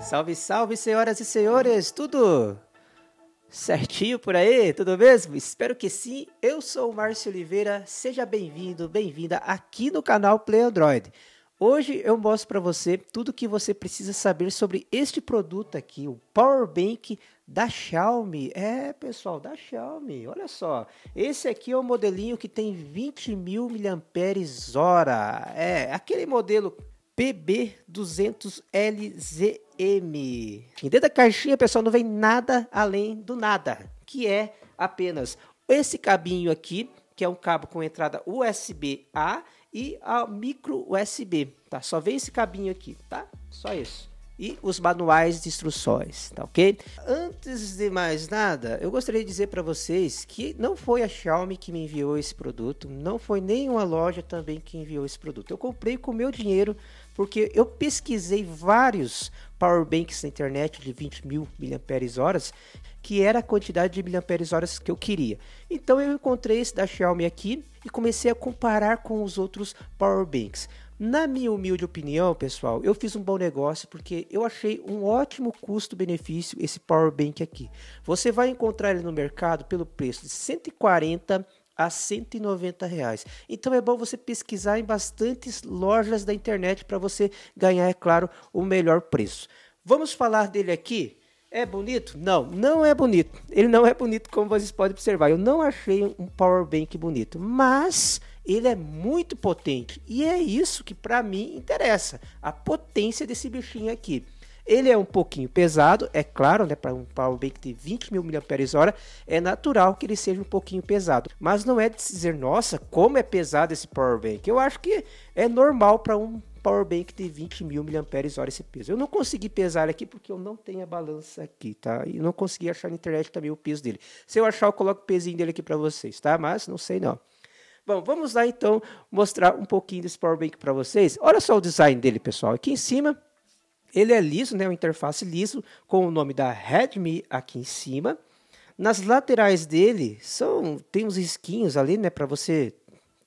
Salve, salve, senhoras e senhores, tudo certinho por aí? Tudo mesmo? Espero que sim. Eu sou o Márcio Oliveira, seja bem-vindo, bem-vinda aqui no canal Play Android. Hoje eu mostro para você tudo o que você precisa saber sobre este produto aqui, o Power Bank da Xiaomi. É, pessoal, da Xiaomi. Olha só, esse aqui é o modelinho que tem 20 mil mAh. É, aquele modelo PB200LZM. Dentro da caixinha, pessoal, não vem nada além do nada, que é apenas esse cabinho aqui, que é um cabo com entrada USB-A e a micro USB, tá? Só vem esse cabinho aqui, tá? Só isso. E os manuais de instruções, tá ok? Antes de mais nada, eu gostaria de dizer para vocês que não foi a Xiaomi que me enviou esse produto, não foi nenhuma loja também que enviou esse produto. Eu comprei com meu dinheiro porque eu pesquisei vários power banks na internet de 20 mil mAh, que era a quantidade de mAh que eu queria. Então eu encontrei esse da Xiaomi aqui e comecei a comparar com os outros power banks. Na minha humilde opinião, pessoal, eu fiz um bom negócio porque eu achei um ótimo custo-benefício esse power bank aqui. Você vai encontrar ele no mercado pelo preço de 140 a 190 reais. Então é bom você pesquisar em bastantes lojas da internet para você ganhar, é claro, o melhor preço. Vamos falar dele aqui. É bonito? Não, não é bonito. Ele não é bonito como vocês podem observar. Eu não achei um power bank bonito, mas ele é muito potente e é isso que para mim interessa, a potência desse bichinho aqui. Ele é um pouquinho pesado, é claro, né, para um power bank de 20 mil mAh, é natural que ele seja um pouquinho pesado. Mas não é de dizer, nossa, como é pesado esse power bank. Eu acho que é normal para um power bank de 20 mil mAh esse peso. Eu não consegui pesar aqui porque eu não tenho a balança aqui, tá? E não consegui achar na internet também o peso dele. Se eu achar, eu coloco o pezinho dele aqui para vocês, tá? Mas não sei não. Bom, vamos lá então mostrar um pouquinho desse power bank para vocês. Olha só o design dele, pessoal. Aqui em cima ele é liso, né, uma interface liso, com o nome da Redmi aqui em cima. Nas laterais dele são tem uns risquinhos ali, né, para você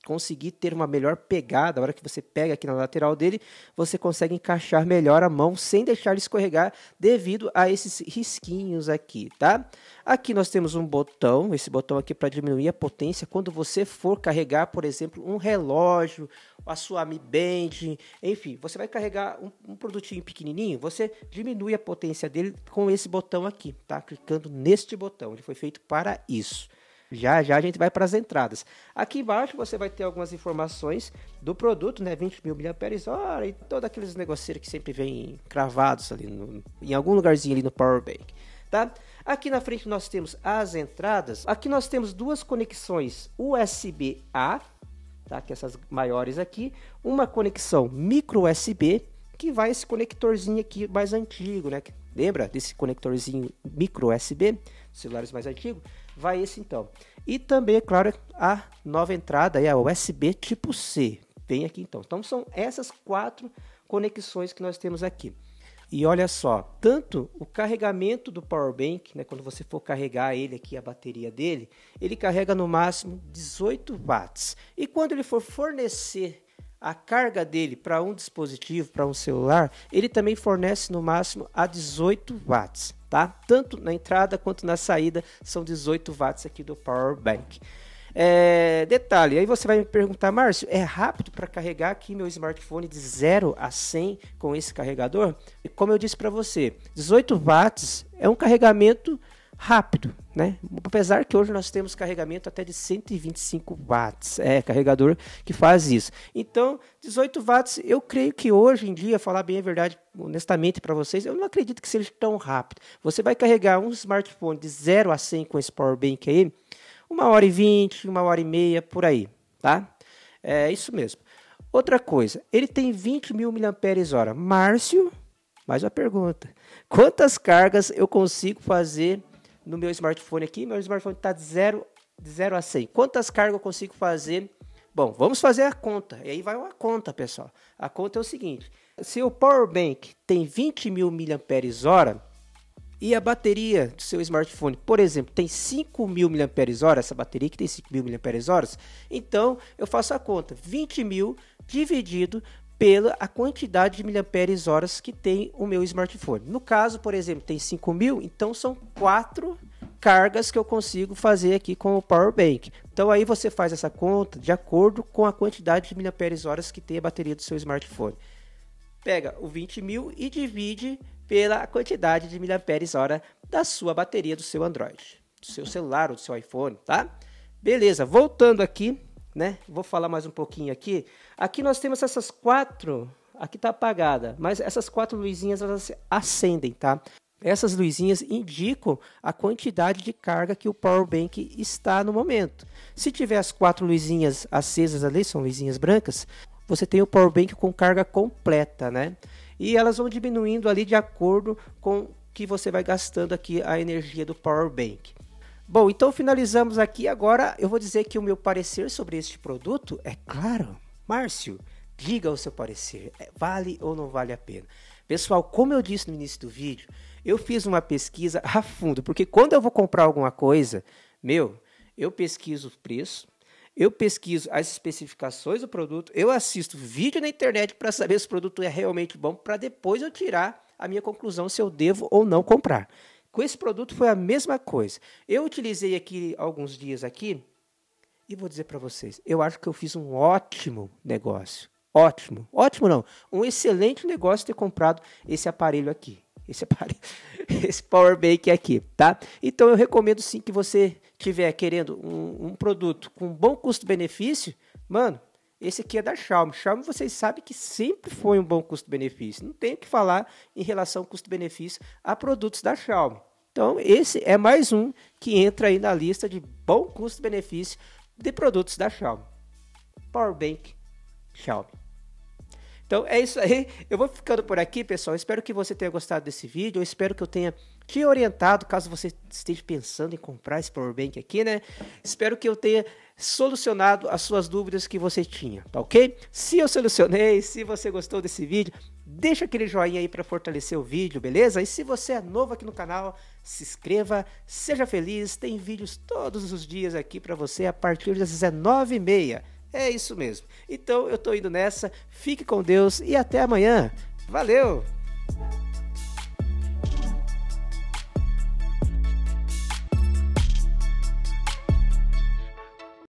conseguir ter uma melhor pegada, a hora que você pega aqui na lateral dele, você consegue encaixar melhor a mão sem deixar ele escorregar devido a esses risquinhos aqui, tá? Aqui nós temos um botão, esse botão aqui para diminuir a potência quando você for carregar, por exemplo, um relógio, a sua Mi Band, enfim, você vai carregar um, um produtinho pequenininho, você diminui a potência dele com esse botão aqui, tá? Clicando neste botão, ele foi feito para isso. Já já a gente vai para as entradas. Aqui embaixo você vai ter algumas informações do produto, né? 20 mil mAh e todos aqueles negocios que sempre vem cravados ali no, em algum lugarzinho ali no Power Bank, tá? Aqui na frente nós temos as entradas. Aqui nós temos duas conexões USB-A, tá? Que é essas maiores aqui, uma conexão micro USB que vai esse conectorzinho aqui mais antigo, né? Lembra desse conectorzinho micro USB, celulares mais antigos? Vai esse então. E também, é claro, a nova entrada é a USB tipo C. Vem aqui então. Então são essas quatro conexões que nós temos aqui. E olha só, tanto o carregamento do power bank, né, quando você for carregar ele aqui a bateria dele, ele carrega no máximo 18 watts. E quando ele for fornecer a carga dele para um dispositivo, para um celular, ele também fornece no máximo a 18 watts tá? Tanto na entrada quanto na saída são 18 watts aqui do Power Bank. É, detalhe, aí você vai me perguntar, Márcio, é rápido para carregar aqui meu smartphone de 0 a 100 com esse carregador? Como eu disse para você, 18 watts é um carregamento rápido, né? Apesar que hoje nós temos carregamento até de 125 watts, é carregador que faz isso. Então, 18 watts, eu creio que hoje em dia, falar bem a verdade, honestamente para vocês, eu não acredito que seja tão rápido. Você vai carregar um smartphone de 0 a 100 com esse power bank aí, uma hora e vinte, uma hora e meia, por aí, tá? É isso mesmo. Outra coisa, ele tem 20 mil mAh. Márcio, mais uma pergunta. Quantas cargas eu consigo fazer no meu smartphone aqui. Meu smartphone está de 0 de 0 a 100. Quantas cargas eu consigo fazer? Bom, vamos fazer a conta. E aí vai uma conta, pessoal. A conta é o seguinte: se o power bank tem 20 mil mAh e a bateria do seu smartphone, por exemplo, tem 5 mil mAh, essa bateria que tem 5 mil mAh, então eu faço a conta: 20 mil dividido pela a quantidade de miliamperes horas que tem o meu smartphone. No caso, por exemplo, tem 5.000, então são quatro cargas que eu consigo fazer aqui com o Power Bank. Então aí você faz essa conta de acordo com a quantidade de miliamperes horas que tem a bateria do seu smartphone. Pega o 20 mil e divide pela quantidade de miliamperes hora da sua bateria do seu Android, do seu celular ou do seu iPhone, tá? Beleza, voltando aqui, né? Vou falar mais um pouquinho aqui. Aqui nós temos essas quatro, aqui tá apagada, mas essas quatro luzinhas elas acendem, tá? Essas luzinhas indicam a quantidade de carga que o power bank está no momento. Se tiver as quatro luzinhas acesas ali, são luzinhas brancas, você tem o power bank com carga completa, né? E elas vão diminuindo ali de acordo com que você vai gastando aqui a energia do power bank. Bom, então finalizamos aqui. Agora eu vou dizer que o meu parecer sobre este produto é claro. Márcio, diga o seu parecer. É, vale ou não vale a pena? Pessoal, como eu disse no início do vídeo, eu fiz uma pesquisa a fundo, porque quando eu vou comprar alguma coisa, meu, eu pesquiso o preço, eu pesquiso as especificações do produto, eu assisto vídeo na internet para saber se o produto é realmente bom, para depois eu tirar a minha conclusão se eu devo ou não comprar. Com esse produto foi a mesma coisa. Eu utilizei aqui alguns dias aqui e vou dizer para vocês, eu acho que eu fiz um ótimo negócio. Ótimo, ótimo não, um excelente negócio ter comprado esse aparelho aqui. Esse aparelho, esse power bank aqui, tá? Então eu recomendo sim que você tiver querendo um, um produto com bom custo-benefício, mano, esse aqui é da Xiaomi. Xiaomi vocês sabem que sempre foi um bom custo-benefício. Não tem o que falar em relação custo-benefício a produtos da Xiaomi. Então, esse é mais um que entra aí na lista de bom custo-benefício de produtos da Xiaomi. Powerbank Xiaomi. Então é isso aí. Eu vou ficando por aqui, pessoal. Espero que você tenha gostado desse vídeo. Eu espero que eu tenha te orientado caso você esteja pensando em comprar esse powerbank aqui, né? Espero que eu tenha solucionado as suas dúvidas que você tinha, tá ok? Se eu solucionei, se você gostou desse vídeo, deixa aquele joinha aí para fortalecer o vídeo, beleza? E se você é novo aqui no canal, se inscreva, seja feliz. Tem vídeos todos os dias aqui para você a partir das 19h30. É isso mesmo. Então eu tô indo nessa. Fique com Deus e até amanhã. Valeu!